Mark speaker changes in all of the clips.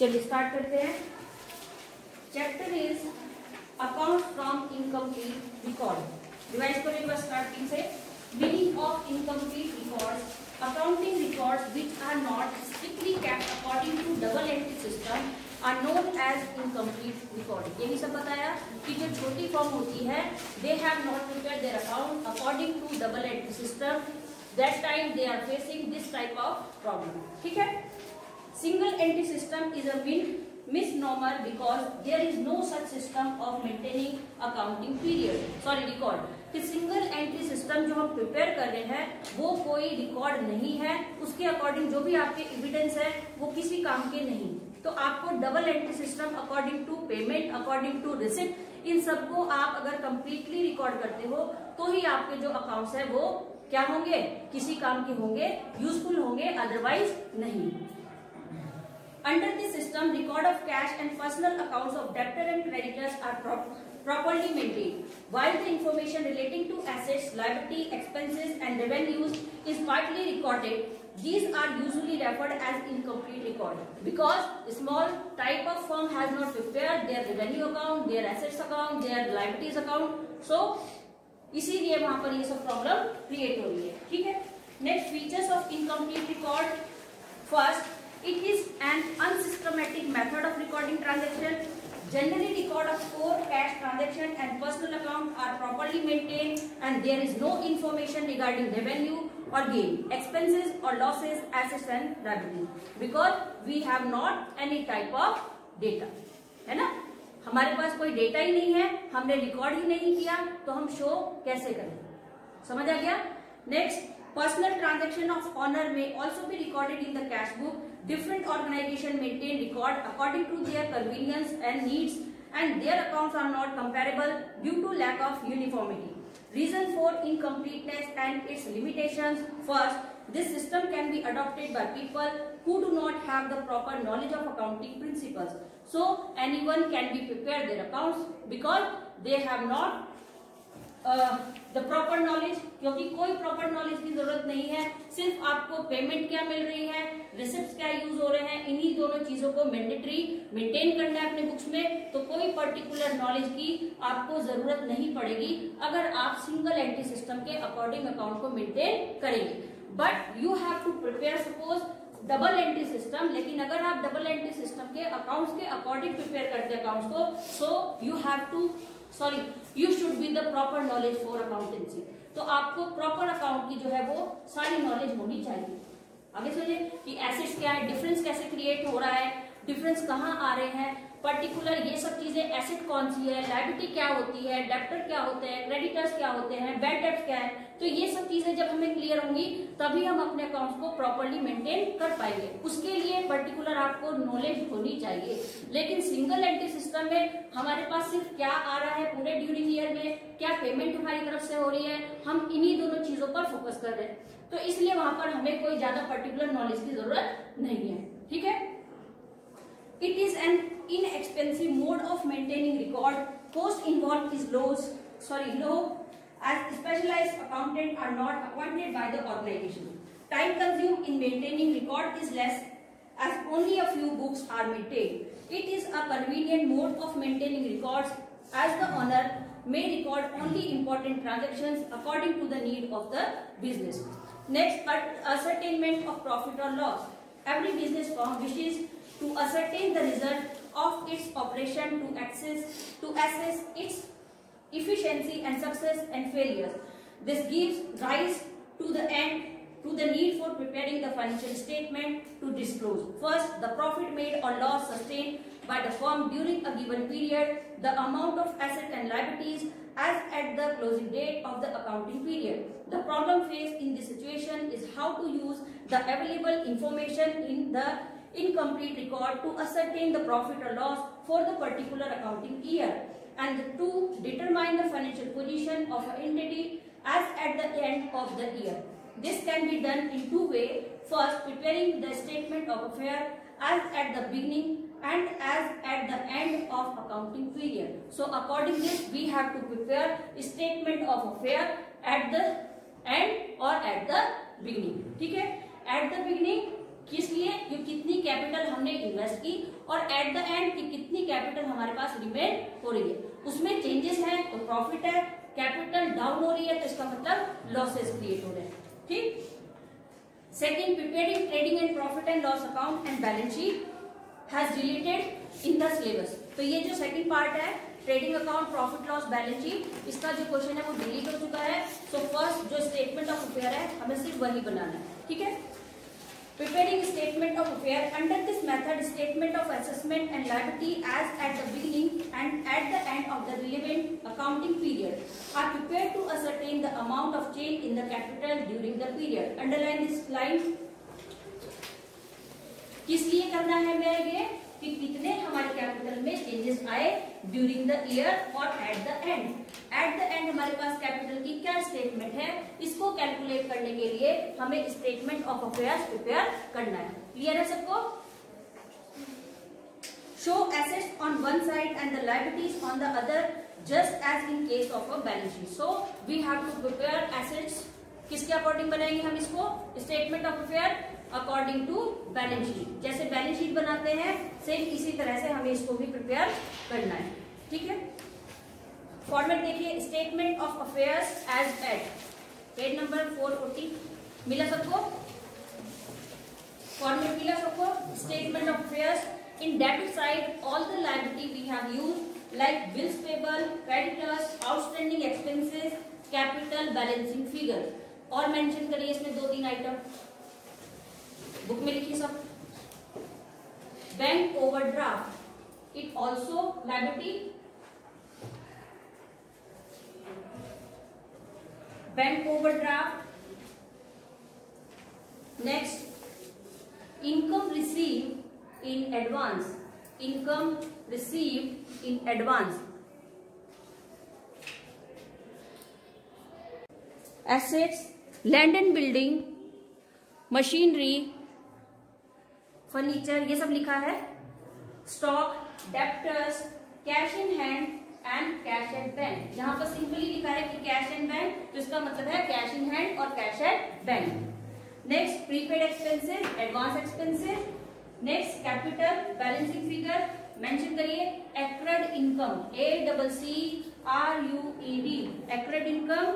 Speaker 1: चलिए स्टार्ट करते हैं। Chapter is account from income record revise करें बस स्टार्टिंग से meaning of incomplete record accounting record which are not strictly kept according to double entry system are known as incomplete record यही सब बताया कि जो छोटी फॉर्म होती है they have not prepare their account according to double entry system that time they are facing this type of problem ठीक है? Single entry system is a min misnomer because there is no such system of maintaining accounting period. Sorry, record. कि single entry system जो हम prepare कर रहे हैं, वो कोई रिकॉर्ड नहीं है। उसके अकॉर्डिंग जो भी आपके एविडेंस है, वो किसी काम के नहीं। तो आपको double entry system according to payment according to receipt इन सबको आप अगर कंप्लीटली रिकॉर्ड करते हो तो ही आपके जो अकाउंट्स है, वो क्या होंगे? किसी काम के होंगे यूजफुल होंगे अदरवाइज़ नहीं। Under this system record of cash and personal accounts of debtor and creditors are properly maintained. While the information relating to assets, liability, expenses and revenues is partly recorded, these are usually referred as incomplete record because small type of firm has not prepared their revenue account, their assets account, their liabilities account. So, इसीलिए वहां पर ये सब problem create हो रही है ठीक है next features of incomplete record first it is an unsystematic method of recording transaction Generally, record of core cash transaction and personal account are properly maintained and there is no information regarding revenue or gain, expenses or losses, assets and liabilities because we have not any type of data. है ना हमारे पास कोई data ही नहीं है हमने record ही नहीं किया तो हम शो कैसे करें समझ आ गया next personal transaction of owner may also be recorded in the cash book different organization maintain record according to their convenience and needs and their accounts are not comparable due to lack of uniformity. Reason for incompleteness and its limitations. First, this system can be adopted by people who do not have the proper knowledge of accounting principles. So, anyone can be prepared their accounts because they have not the proper knowledge क्योंकि कोई proper knowledge की ज़रूरत नहीं है, सिर्फ़ आपको payment क्या मिल रही है रिसिप्ट क्या यूज़ हो रहे हैं, इन्हीं दोनों चीज़ों को मैंडेटरी मेंटेन करना है अपने बुक्स में तो कोई पर्टिकुलर नॉलेज की आपको ज़रूरत नहीं पड़ेगी अगर आप सिंगल एंट्री सिस्टम के अकॉर्डिंग अकाउंट को मेंटेन करेंगे। But you have to prepare suppose double entry system लेकिन अगर आप डबल एंट्री सिस्टम के अकाउंट्स के अकॉर्डिंग प्रिपेयर करते हैं अकाउंट्स को so you have to sorry you should be the proper knowledge for accountancy तो आपको प्रॉपर अकाउंट की जो है वो सारी नॉलेज होनी चाहिए। आगे सोचिए कि एसेट्स क्या है डिफरेंस कैसे क्रिएट हो रहा है डिफरेंस कहाँ आ रहे हैं पर्टिकुलर ये सब चीज़ें एसेट कौन सी है लाइबिलिटी क्या होती है डेप्टर क्या होते हैं क्रेडिटर्स क्या होते हैं बैड डेप्ट क्या है तो ये चीज़ें जब हमें क्लियर होंगी तभी हम अपने अकाउंट्स को प्रॉपरली मेंटेन कर पाएँगे। उसके लिए पर्टिकुलर आपको नॉलेज होनी चाहिए। लेकिन सिंगल एंट्री सिस्टम में हमारे पास सिर्फ़ क्या आ रहा है पूरे ड्यूरिंग ईयर में क्या पेमेंट हमारी तरफ़ से हो रही है हम इन्हीं दोनों चीज़ों पर फोकस कर रहे हैं। तो इसलिए वहाँ पर हमें कोई ज़्यादा पर्टिकुलर नॉलेज की ज़रूरत नहीं है। ठीक है? It is an inexpensive mode of maintaining record. Cost involved is low, sorry, low as specialized accountants are not appointed by the organization. Time consumed in maintaining record is less as only a few books are maintained. It is a convenient mode of maintaining records as the owner may record only important transactions according to the need of the business. Next, ascertainment of profit or loss. Every business firm wishes to ascertain the result of its operation to access to assess its efficiency and success and failures. This gives rise to the end to the need for preparing the financial statement to disclose. First, the profit made or loss sustained by the firm during a given period, the amount of asset and liabilities as at the closing date of the accounting period. The problem faced in this situation is how to use the available information in the incomplete record to ascertain the profit or loss for the particular accounting year and to determine the financial position of an entity as at the end of the year. This can be done in two ways. First, preparing the statement of affair as at the beginning and as at the end of accounting period. So, according this, we have to prepare statement of affair at the end or at the beginning. ठीक है? At the beginning किस लिए कि कितनी capital हमने invest की और at the and की कितनी कैपिटल हमारे पास रिमेन हो रही है उसमें चेंजेस है तो प्रॉफिट है कैपिटल डाउन हो रही है तो इसका मतलब लॉसेस क्रिएट हो रहे हैं। ठीक? Second preparing trading and profit and loss account and balance sheet has deleted in the syllabus तो ये जो सेकंड पार्ट है trading account profit loss balance sheet इसका जो क्वेश्चन है वो डिलीट हो चुका है। सो so फ़र्स्ट जो स्टेटमेंट ऑफ़ अफेयर है, हमें सिर्फ़ वही बनाना है। ठीक है? Preparing statement of affair. Under this method, statement of assessment and liability as at the beginning and at the end of the relevant accounting period are prepared to ascertain the amount of change in the capital during the period. Underline this line. किस लिए करना है मैं ये कि कितने हमारे capital में चेंजेस आए ड्यूरिंग द ईयर और at the end at the end हमारे पास कैपिटल की क्या स्टेटमेंट है? इसको कैलकुलेट करने के लिए हमें स्टेटमेंट ऑफ़ अफेयर्स प्रिपेयर करना है. क्लियर है सबको? Show assets on one side and the liabilities on the other just as in case of a balance sheet so we have to prepare assets किसके अकॉर्डिंग बनाएँगे हम इसको? Statement of affair according to balance sheet जैसे balance sheet बनाते हैं same इसी तरह से हमें इसको भी प्रिपेयर करना है। ठीक है? फॉर्मेट देखिए statement of affairs as at page number 440 मिला सबको? फॉर्मेट मिला सबको? Statement of affairs in debit side all the liability we have use like bills payable creditors outstanding expenses capital balancing figure और मेंशन करिए इसमें दो तीन आइटम बुक में लिखिए सब? Bank overdraft it also liability bank overdraft next income receive in advance income receive in advance assets land and building machinery furniture, ये सब लिखा है। Stock debtors cash in hand and cash at bank. यहाँ पर simply लिखा है कि cash and bank तो इसका मतलब है कैश इन हैंड और cash at bank. Next prepaid expenses advance expenses next capital balancing figure mention करिए accrued income A double C R U E D accrued income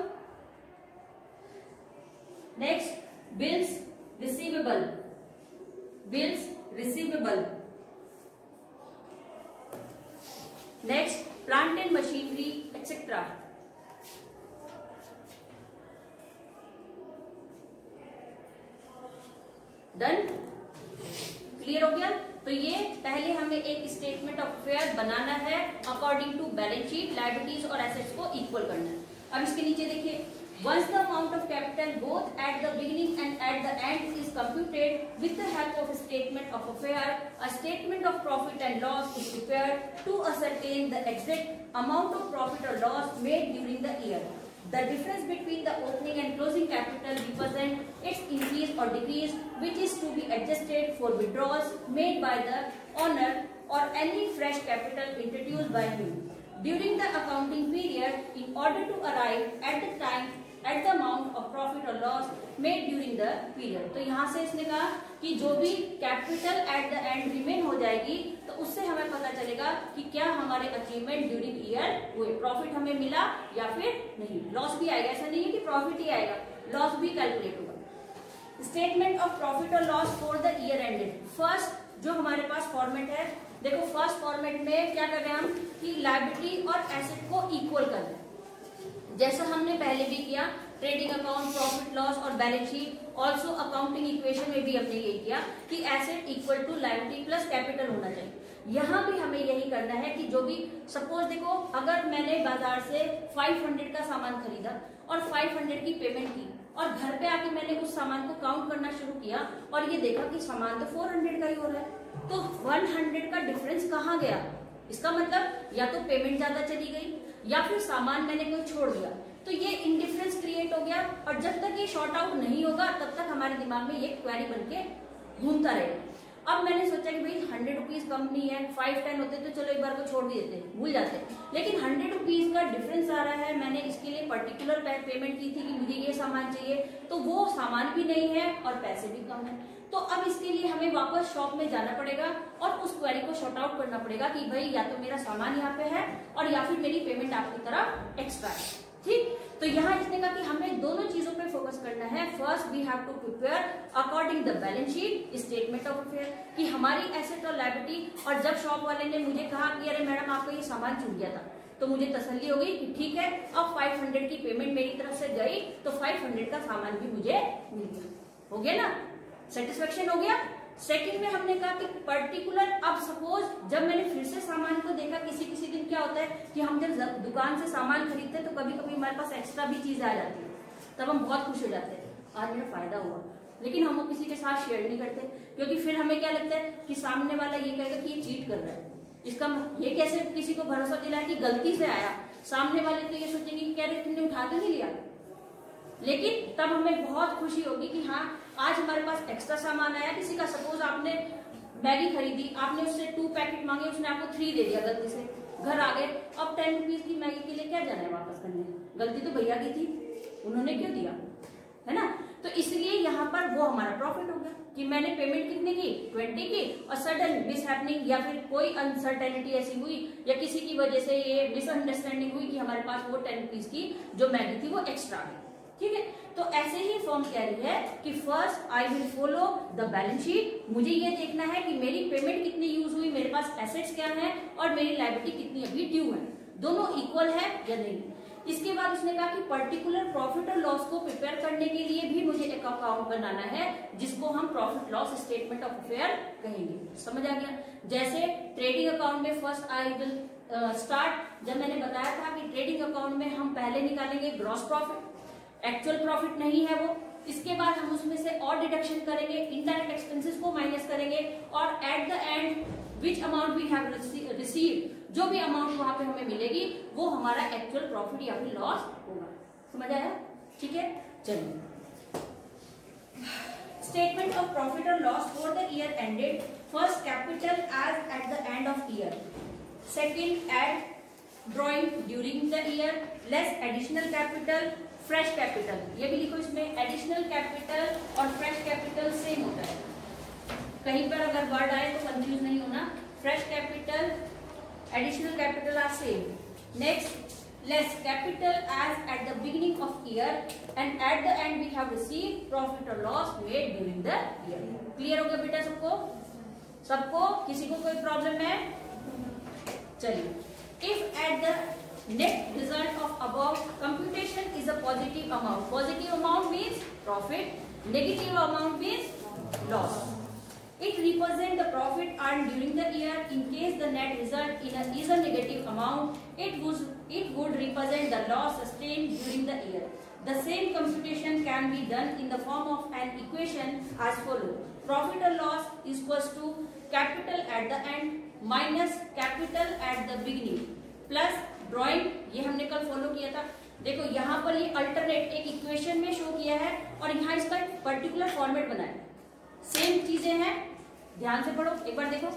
Speaker 1: next bills receivable bills receivable next, plant and machinery etc done clear हो गया? तो ये पहले हमें एक statement of affair बनाना है according to balance sheet liabilities और एसेट्स को इक्वल करना है। अब इसके नीचे देखिए। Once the amount of capital both at the beginning and at the end is computed with the help of a statement of affair, a statement of profit and loss is prepared to ascertain the exact amount of profit or loss made during the year. The difference between the opening and closing capital represents its increase or decrease which is to be adjusted for withdrawals made by the owner or any fresh capital introduced by him. During the accounting period, in order to arrive at the time at the amount of profit और loss made during the period तो यहाँ से इसने कहा कि जो भी capital at the end remain हो जाएगी तो उससे हमें पता चलेगा कि क्या हमारे अचीवमेंट ड्यूरिंग ईयर हुए। प्रॉफिट हमें मिला या फिर नहीं। लॉस भी आएगा, ऐसा नहीं है कि प्रॉफिट ही आएगा। लॉस भी कैलकुलेट होगा। स्टेटमेंट ऑफ़ प्रॉफिट और loss for the year ended first जो हमारे पास फॉर्मेट है, देखो फ़र्स्ट फॉर्मेट में क्या कर रहे हैं हम? कि लाइबिलिटी और एसेट को इक्वल कर रहे हैं। जैसा हमने पहले भी किया ट्रेडिंग अकाउंट प्रॉफिट लॉस और balance sheet also accounting equation में भी हमने ये किया कि asset equal to liability plus capital होना चाहिए। यहाँ भी हमें यही करना है कि जो भी सपोज़ देखो, अगर मैंने बाज़ार से 500 का सामान खरीदा और 500 की पेमेंट की और घर पे आके मैंने उस सामान को काउंट करना शुरू किया और ये देखा कि सामान तो 400 का ही हो रहा है तो 100 का डिफरेंस कहाँ गया? इसका मतलब या तो पेमेंट ज़्यादा चली गई या फिर सामान मैंने कोई छोड़ दिया तो ये इंडिफरेंस क्रिएट हो गया। और जब तक ये शॉर्ट आउट नहीं होगा, तब तक हमारे दिमाग में ये क्वेरी बन के घूमता रहेगा। अब मैंने सोचा कि भाई हंड्रेड रुपीज़ कम नहीं है फाइव टेन होते तो चलो एक बार को छोड़ भी देते, भूल जाते। लेकिन हंड्रेड रुपीज़ का डिफरेंस आ रहा है, मैंने इसके लिए पर्टिकुलर पेमेंट की थी कि मुझे ये सामान चाहिए तो वो सामान भी नहीं है और पैसे भी कम है। तो अब इसके लिए हमें वापस शॉप में जाना पड़ेगा और उस क्वेरी को शॉर्ट आउट करना पड़ेगा कि भाई या तो मेरा सामान यहाँ पे है और या फिर मेरी पेमेंट आपकी तरफ़ एक्स्ट्रा है। ठीक? तो यहाँ इसने कहा कि हमें दोनों चीज़ों पे फोकस करना है। First we have to prepare according the balance sheet statement of affair कि हमारी एसेट और लाइबिलिटी और जब शॉप वाले ने मुझे कहा कि अरे मैडम, आपको ये सामान चुन गया था तो मुझे तसल्ली हो गई कि ठीक है, अब 500 की पेमेंट मेरी तरफ़ से गई तो 500 का सामान भी मुझे मिल गया। हो गया ना? सेटिस्फेक्शन हो गया? सेकंड में हमने कहा कि पर्टिकुलर अब सपोज़ जब मैंने फिर से सामान को देखा, किसी किसी दिन क्या होता है कि हम जब दुकान से सामान खरीदते हैं तो कभी कभी हमारे पास एक्स्ट्रा भी चीज़ आ जाती है। तब हम बहुत खुश हो जाते हैं। आज मेरा फ़ायदा हुआ। लेकिन हम वो किसी के साथ शेयर नहीं करते, क्योंकि फिर हमें क्या लगता है कि सामने वाला ये कहेगा कि ये चीट कर रहा है। इसका ये कैसे किसी को भरोसा दिलाया कि गलती से आया? सामने वाले तो ये सोचेंगे कि क्या तुमने उठा के नहीं लिया? लेकिन तब हमें बहुत खुशी होगी कि हाँ आज हमारे पास एक्स्ट्रा सामान आया, किसी का सपोज़ आपने मैगी खरीदी, आपने उससे टू पैकेट मांगे, उसने आपको थ्री दे दिया गलती से। घर आ गए, अब टेन रुपीज़ की मैगी के लिए क्या जाना है वापस करने? गलती तो भैया की थी, उन्होंने क्यों दिया? है ना? तो इसलिए यहाँ पर वो हमारा प्रॉफिट हो गया कि मैंने पेमेंट कितने की? ट्वेंटी की और सडन मिस हैपनिंग या फिर कोई अनसर्टेनिटी ऐसी हुई या किसी की वजह से ये मिसअंडरस्टैंडिंग हुई कि हमारे पास वो टेन रुपीज़ की जो मैगी थी वो एक्स्ट्रा है। ठीक है? तो ऐसे ही फॉर्म कह रही है कि first I will follow the balance sheet मुझे ये देखना है कि मेरी पेमेंट कितनी यूज़ हुई, मेरे पास एसेट्स क्या है और मेरी लाइबिलिटी कितनी अभी ड्यू है। दोनों इक्वल है या नहीं? इसके बाद उसने कहा कि पर्टिकुलर प्रॉफिट और लॉस को प्रिपेयर करने के लिए भी मुझे एक अकाउंट बनाना है, जिसको हम profit loss statement of affair कहेंगे। समझ आ गया? जैसे ट्रेडिंग अकाउंट में फ़र्स्ट आई विल स्टार्ट जब मैंने बताया था कि ट्रेडिंग अकाउंट में हम पहले निकालेंगे ग्रॉस प्रॉफिट एक्चुअल प्रॉफिट नहीं है वो। इसके बाद हम उसमें से और डिडक्शन करेंगे इंटरनेट एक्सपेंसेस को माइनस करेंगे और at the end which amount we have receive जो भी अमाउंट वहाँ पे हमें मिलेगी, वो हमारा एक्चुअल प्रॉफिट या फिर लॉस होगा। समझ आया? ठीक है? चलिए। स्टेटमेंट ऑफ़ प्रॉफिट और loss for the year ended first capital as at the end of year second at drawing during the year less additional capital fresh capital ये भी लिखो इसमें एडिशनल कैपिटल और फ्रेश कैपिटल सेम होता है। कहीं पर अगर वर्ड आए तो कंफ्यूज नहीं होना। Fresh capital additional capital are same next less capital as at the beginning of year and at the end we have receive profit और loss made during the year clear हो गया बेटा सबको? सबको? किसी को कोई प्रॉब्लम है? चलिए। If at the net result of above computation is a positive amount. Positive amount means profit, negative amount means loss. It represents the profit earned during the year. In case the net result a, is a negative amount, it would, it would represent the loss sustained during the year. The same computation can be done in the form of an equation as follows. Profit or loss is equals to capital at the end minus capital at the beginning plus drawing ये हमने कल follow किया था। देखो यहाँ पर ये alternate एक इक्वेशन में शो किया है और यहाँ इसका एक पर्टिकुलर फॉर्मेट बनाया सेम चीज़ें हैं। ध्यान से पढ़ो एक बार देखो।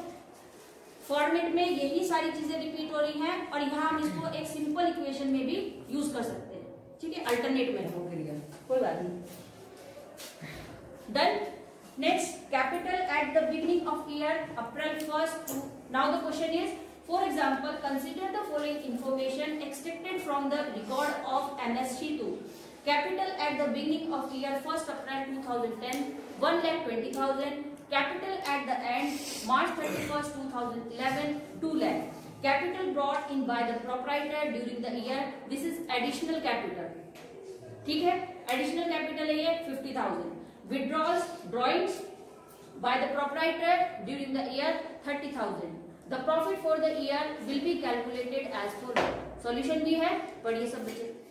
Speaker 1: फॉर्मेट में यही सारी चीज़ें रिपीट हो रही हैं और यहाँ हम इसको एक सिंपल इक्वेशन में भी यूज़ कर सकते हैं। ठीक है? अल्टरनेट में। कोई बात नहीं। Done next capital at the beginning of year April first now the question is For example, consider the following information extracted from the record of MSC2. Capital at the beginning of year 1st April 2010, 1 lakh 20,000. Capital at the end, March 31st 2011, 2 lakh. Capital brought in by the proprietor during the year, this is additional capital. ठीक है additional capital है ये 50,000. Withdrawals, drawings by the proprietor during the year 30,000. The profit for the year will be calculated as for solution भी है, पढ़िए सब बच्चे।